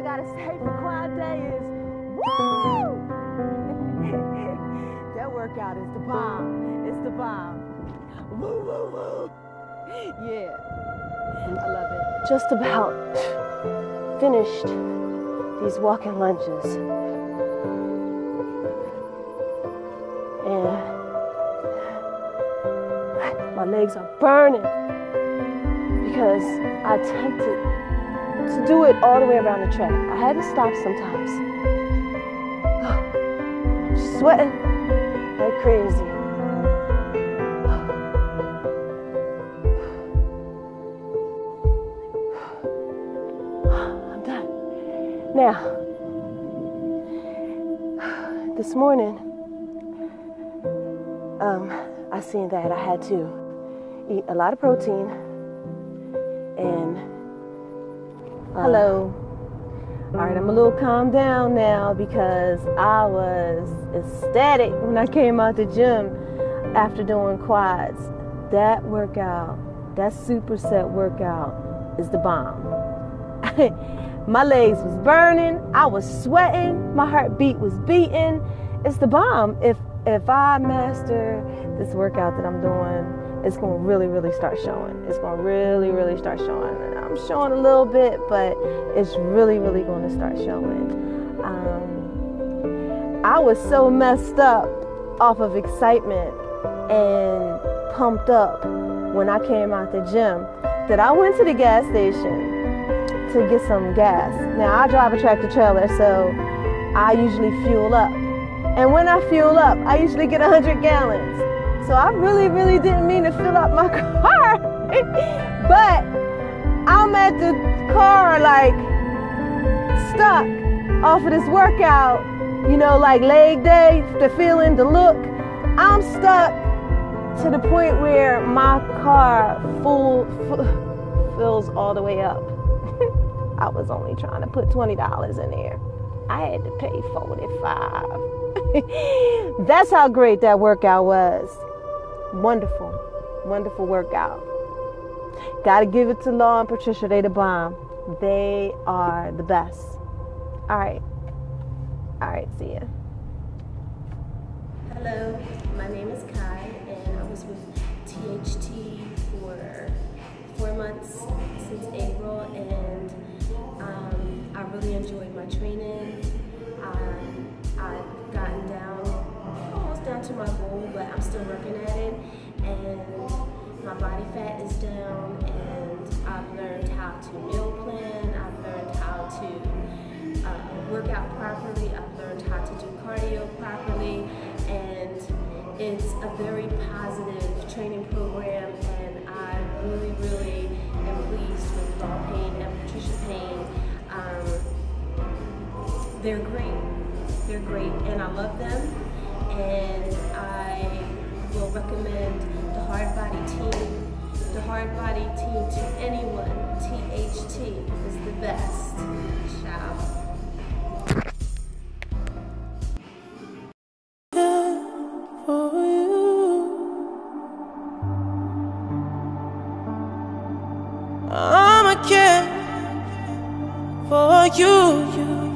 I gotta say for quiet Day is woo! that workout is the bomb. It's the bomb. Woo, woo, woo. Yeah. I love it. Just about finished these walking lunges. And my legs are burning because I attempted to do it all the way around the track. I had to stop sometimes. I'm sweating like crazy. I'm done. Now, this morning, um, I seen that I had to eat a lot of protein and hello. All right, I'm a little calmed down now because I was ecstatic when I came out the gym after doing quads. That workout, that superset workout is the bomb. my legs was burning, I was sweating, my heartbeat was beating. It's the bomb. If if I master this workout that I'm doing, it's going to really, really start showing. It's going to really, really start showing. And I'm showing a little bit, but it's really, really going to start showing. Um, I was so messed up off of excitement and pumped up when I came out the gym that I went to the gas station to get some gas. Now, I drive a tractor trailer, so I usually fuel up. And when I fuel up, I usually get 100 gallons. So I really, really didn't mean to fill up my car. but I'm at the car like stuck off of this workout, you know, like leg day, the feeling, the look. I'm stuck to the point where my car full, full fills all the way up. I was only trying to put $20 in there. I had to pay 45. That's how great that workout was. Wonderful, wonderful workout. Got to give it to Law and Patricia. They the bomb. They are the best. All right. All right. See ya. Hello, my name is Kai, and I was with THT for four months since April, and um, I really enjoyed my training. To my goal, but I'm still working at it, and my body fat is down, and I've learned how to meal plan. I've learned how to uh, work out properly. I've learned how to do cardio properly, and it's a very positive training program, and I really, really am pleased with Law Payne and Patricia Payne. Um, they're great. They're great, and I love them, and I will recommend the Hard Body team, the Hard Body team to anyone. THT is the best. Ciao. I'm a care for you, you.